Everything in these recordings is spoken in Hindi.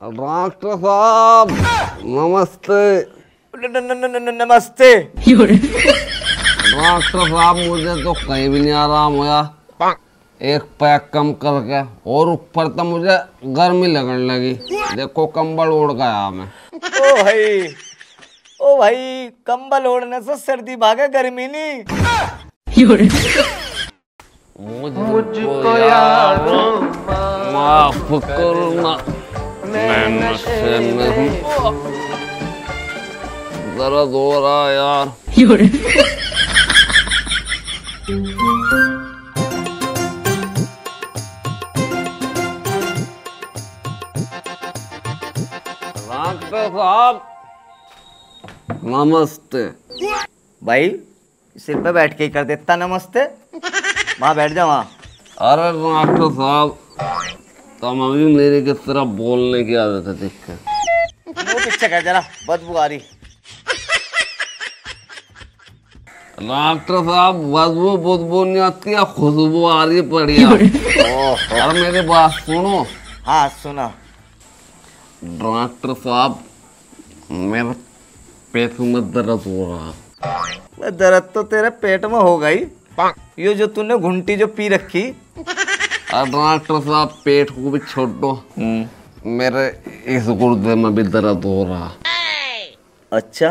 डॉक्टर साहब नमस्ते। न- न- न- न- न- नमस्ते। डॉक्टर साहब मुझे तो कहीं भी नहीं आराम हुआ एक पैक कम करके और ऊपर तो मुझे गर्मी लगने लगी। देखो कंबल ओढ़ गया मैं। ओ भाई ओ भाई कंबल ओढ़ने से सर्दी भागे गर्मी नहीं। मुझको यार माफ़ करना हो रहा है यार साहब नमस्ते भाई सिर पे बैठ के ही कर देता नमस्ते। वहाँ बैठ जा वहाँ। अरे डॉक्टर साहब। तुम अभी मेरी किस तरह बोलने की आदत है देख के वो पीछे कर जरा बदबू आ रही डॉक्टर साहब बदबू बुदबू नहीं आती है खुशबू आ रही है बढ़िया। अरे मेरी बात सुनो। हाँ सुना। डॉक्टर साहब मेरे पेट में दर्द हो रहा है। दर्द तो तेरे पेट में हो गई। ये जो तूने घुंटी जो पी रखी डॉक्टर साहब पेट को भी छोड़। दो मेरे इस गुर्दे में भी दर्द हो रहा। अच्छा।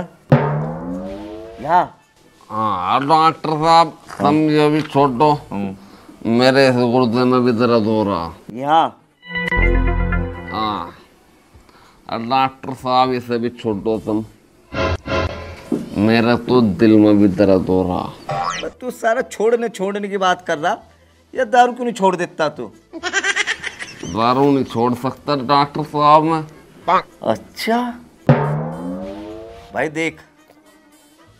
यहाँ हाँ डॉक्टर साहब समझे भी छोड़। दो मेरे इस गुर्दे में भी दर्द हो रहा। यहाँ हाँ। डॉक्टर साहब इसे भी छोड़ दो तुम। मेरा तो दिल में भी दर्द हो रहा। तू सारा छोड़ने छोड़ने की बात कर रहा। या दारू क्यों नहीं छोड़ देता तू? दारू नहीं छोड़ सकता डॉक्टर साहब मैं। अच्छा। भाई देख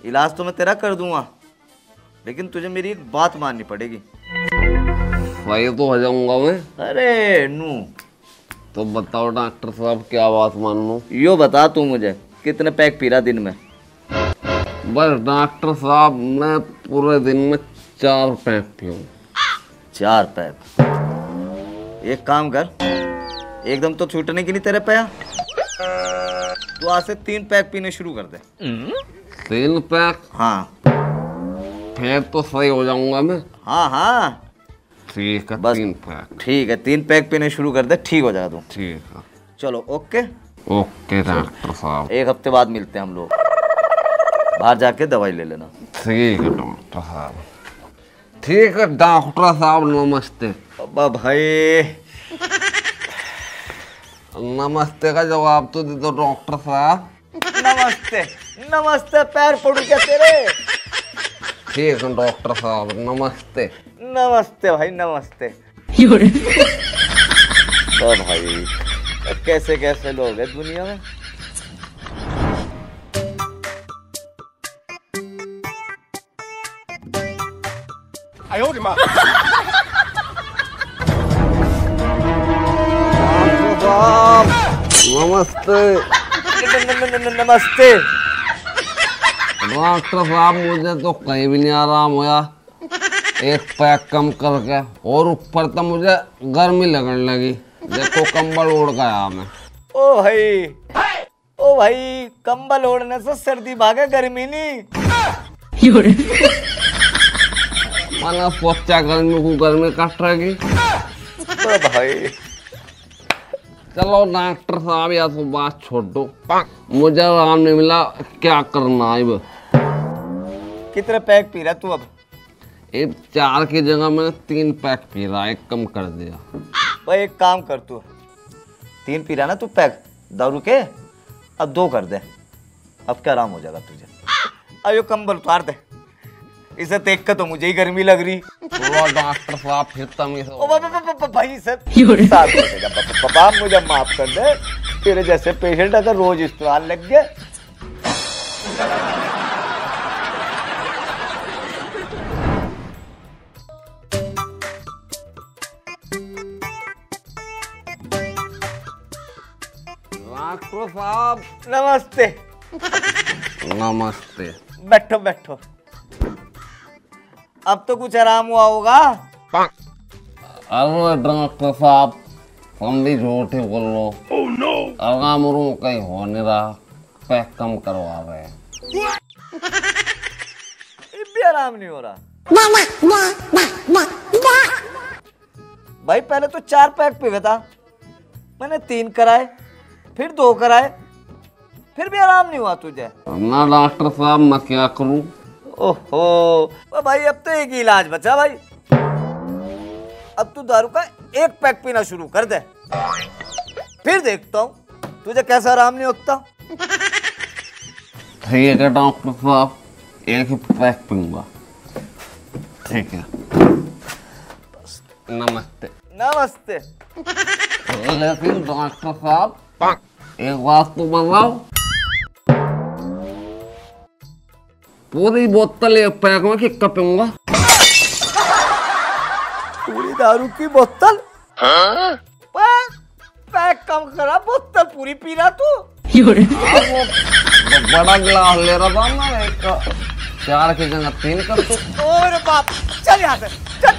इलाज तो मैं तेरा कर दूँगा लेकिन तुझे मेरी एक बात माननी पड़ेगी। सही तो हो जाऊँगा मैं। अरे नू। तो बताओ डॉक्टर साहब क्या बात मान? लू यो बता तू मुझे कितने पैक पी रहा दिन में? बस डॉक्टर साहब मैं पूरे दिन में चार पैक पीऊँ। चार पैक एक काम कर एकदम तो छूटने की नहीं तेरे पे तू आज से तीन पैक पीने शुरू कर दे। तीन पैक? हाँ। फिर तो सही हो जाऊँगा मैं। हाँ हाँ। ठीक है बस। तीन पैक। ठीक है तीन पैक पीने शुरू कर दे ठीक हो जाएगा तू। ठीक है। चलो ओके? ओके डॉक्टर साहब। एक हफ़्ते बाद मिलते हैं हम लोग। बाहर जाके दवाई ले लेना। ठीक है डॉक्टर साहब। ठीक है डॉक्टर साहब नमस्ते। अब्बा भाई। नमस्ते का जवाब तो दे दो डॉक्टर साहब। नमस्ते नमस्ते पैर पड़ू क्या तेरे? ठीक है डॉक्टर साहब नमस्ते। नमस्ते भाई नमस्ते। ओ भाई कैसे कैसे लोग हैं दुनिया में? डॉक्टर साहब नमस्ते न- न- न- न- नमस्ते डॉक्टर साहब मुझे तो कहीं भी नहीं आराम हुआ एक पैक कम करके और ऊपर तो मुझे गर्मी लगने लगी। देखो कंबल ओढ़ गया मैं। ओ भाई। ओ भाई कंबल ओढ़ने से सर्दी भागे गर्मी नहीं। मैंने सोचा गर्मी को गर्मी कट रहेगी ओ भाई। चलो डॉक्टर साहब या तो बात छोड़। दो मुझे आराम नहीं मिला क्या करना है अब? कितने पैक पी रहा तू अब? एक चार की जगह मैंने तीन पैक पी रहा एक कम कर दिया। भाई एक काम कर तू। तीन पी रहा ना तू पैक दारू के? अब दो कर दे। अब क्या आराम हो जाएगा तुझे? अब ये कंबल उतार दे। इसे देख कर तो मुझे ही गर्मी लग रही। डॉक्टर साहब फिर भाई सर मुझे माफ़ कर दे। तेरे जैसे पेशेंट अगर रोज इस्तेमाल लग गए। डॉक्टर साहब। नमस्ते। नमस्ते। बैठो बैठो। अब तो कुछ आराम हुआ होगा। अरे डॉक्टर साहब हम भी झूठ ही। बोल लो आराम उरूम कहीं हो नहीं रहा। पैक कम करवा रहे भी आराम नहीं हो रहा। भाई पहले तो चार पैक पीवे था मैंने तीन कराए फिर दो कराए फिर भी आराम नहीं हुआ तुझे। ना डॉक्टर साहब मैं क्या करूँ? ओहो भाई अब तो एक ही इलाज बचा भाई। अब तू दारू का एक पैक पीना शुरू कर दे। फिर देखता हूँ तुझे कैसा आराम नहीं होता। ठीक है डॉक्टर साहब? एक ही पैक पीऊँगा। ठीक है। नमस्ते। नमस्ते। लेकिन डॉक्टर साहब एक बात तो बताओ। पूरी बोतल एक पैक में कितना पीऊँगा पूरी दारू की बोतल पैक पैक कम करा बोतल पूरी पी रहा तू बड़ा गिलास ले रहा था मैं एक चार की जगह तीन कर तू और बाप चल यहाँ से चल